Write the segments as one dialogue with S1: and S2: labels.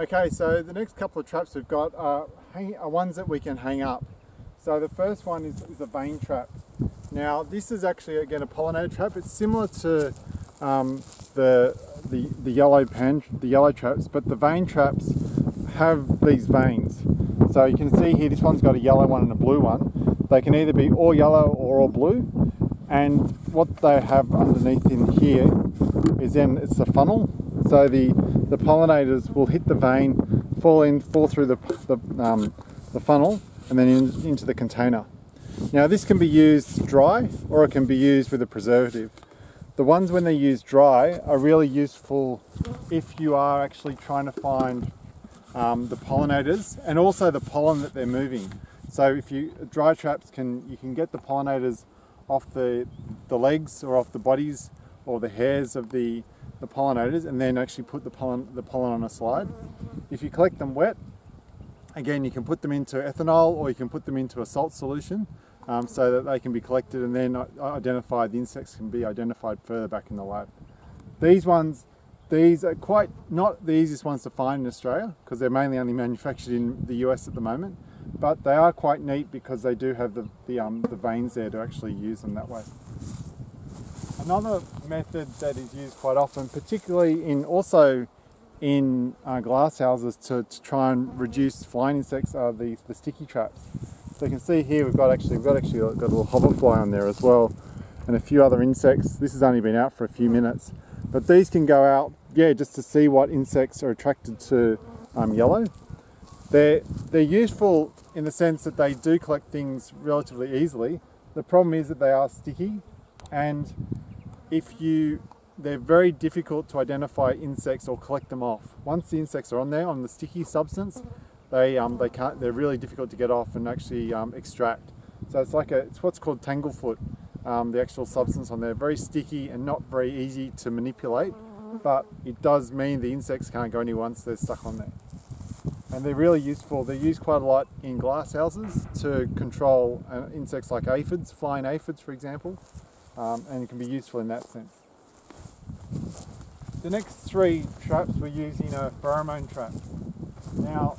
S1: Okay, so the next couple of traps we've got are, hang, are ones that we can hang up. So the first one is, is a vane trap. Now this is actually again a pollinator trap. It's similar to um, the, the the yellow pan the yellow traps, but the vane traps have these vanes. So you can see here this one's got a yellow one and a blue one. They can either be all yellow or all blue. And what they have underneath in here is then it's a funnel. So the, the pollinators will hit the vane, fall in, fall through the, the, um, the funnel and then in, into the container. Now this can be used dry or it can be used with a preservative. The ones when they're used dry are really useful if you are actually trying to find um, the pollinators and also the pollen that they're moving. So if you dry traps can you can get the pollinators off the the legs or off the bodies or the hairs of the the pollinators and then actually put the pollen the pollen on a slide. If you collect them wet, again you can put them into ethanol or you can put them into a salt solution um, so that they can be collected and then identified. The insects can be identified further back in the lab. These ones these are quite not the easiest ones to find in Australia because they're mainly only manufactured in the US at the moment, but they are quite neat because they do have the, the, um, the vanes there to actually use them that way. Another method that is used quite often, particularly in also in uh, glass houses to, to try and reduce flying insects are the, the sticky traps. So you can see here we've got actually we've got actually got a little hoverfly on there as well and a few other insects. This has only been out for a few minutes but these can go out, yeah, just to see what insects are attracted to um, yellow. They're, they're useful in the sense that they do collect things relatively easily. The problem is that they are sticky and if you, they're very difficult to identify insects or collect them off. Once the insects are on there, on the sticky substance, they, um, they can't, they're really difficult to get off and actually um, extract. So it's like a, it's what's called tanglefoot um, the actual substance on there. Very sticky and not very easy to manipulate, but it does mean the insects can't go anywhere once they're stuck on there. And they're really useful. They're used quite a lot in glass houses to control uh, insects like aphids, flying aphids for example, um, and it can be useful in that sense. The next three traps we're using are pheromone traps. Now,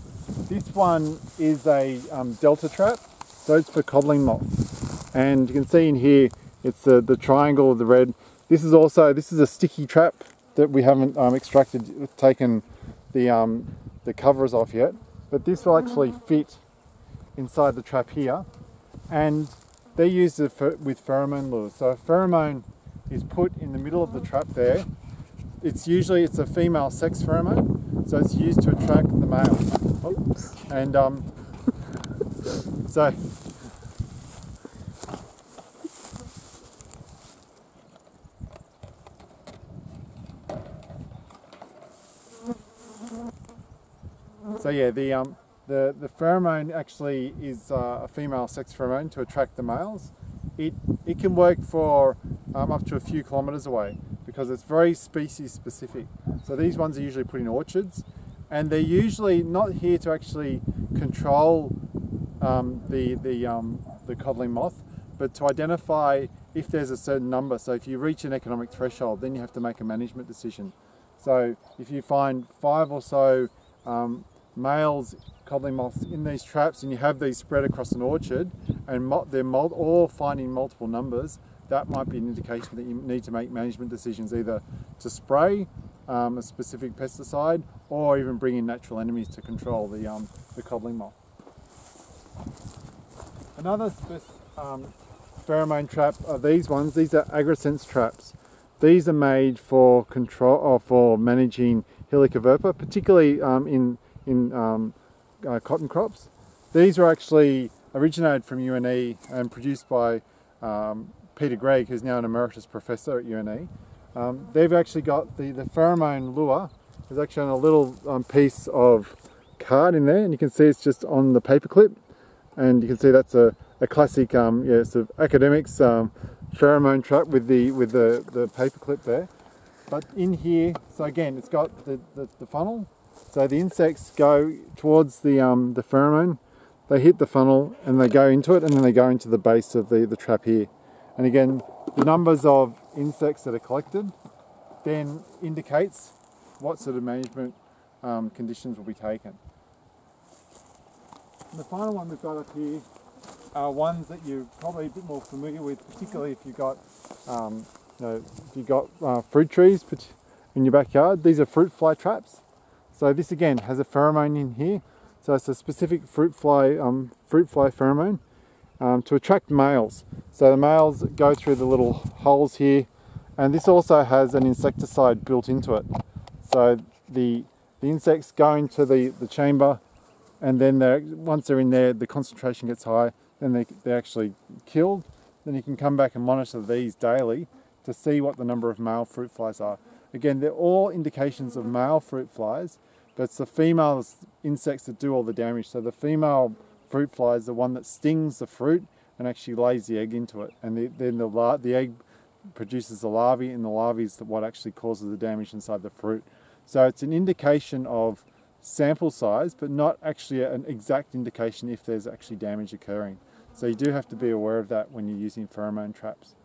S1: this one is a um, delta trap, so it's for codling moths. And you can see in here it's the, the triangle of the red. This is also this is a sticky trap that we haven't um, extracted taken the um, the covers off yet. But this will actually fit inside the trap here. And they're used with pheromone lures. So a pheromone is put in the middle of the trap there. It's usually it's a female sex pheromone so it's used to attract the male. Oops. and um, so So yeah, the um, the the pheromone actually is uh, a female sex pheromone to attract the males. It it can work for um, up to a few kilometres away because it's very species specific. So these ones are usually put in orchards, and they're usually not here to actually control um, the the um, the codling moth, but to identify if there's a certain number. So if you reach an economic threshold, then you have to make a management decision. So if you find five or so um, males codling moths in these traps and you have these spread across an orchard and they're all finding multiple numbers, that might be an indication that you need to make management decisions either to spray um, a specific pesticide or even bring in natural enemies to control the, um, the codling moth. Another um, pheromone trap are these ones. These are Agrisense traps. These are made for control or for managing Helicoverpa, particularly um, in in um, uh, cotton crops. These were actually originated from UNE and produced by um, Peter Gregg, who's now an emeritus professor at UNE. Um, they've actually got the, the pheromone lure is actually on a little um, piece of card in there and you can see it's just on the paper clip and you can see that's a, a classic um, yeah, sort of academics um, pheromone trap with the with the, the paper clip there. But in here, so again, it's got the, the, the funnel so the insects go towards the, um, the pheromone, they hit the funnel and they go into it and then they go into the base of the, the trap here. And again, the numbers of insects that are collected then indicates what sort of management um, conditions will be taken. And the final one we've got up here are ones that you're probably a bit more familiar with, particularly if you've got, um, you know, if you've got uh, fruit trees in your backyard. These are fruit fly traps. So this again has a pheromone in here. So it's a specific fruit fly, um, fruit fly pheromone um, to attract males. So the males go through the little holes here, and this also has an insecticide built into it. So the the insects go into the, the chamber and then they're, once they're in there, the concentration gets high, then they, they're actually killed. Then you can come back and monitor these daily to see what the number of male fruit flies are. Again, they're all indications of male fruit flies, but it's the female insects that do all the damage. So the female fruit fly is the one that stings the fruit and actually lays the egg into it. And the, then the, the egg produces the larvae, and the larvae is what actually causes the damage inside the fruit. So it's an indication of sample size, but not actually an exact indication if there's actually damage occurring. So you do have to be aware of that when you're using pheromone traps.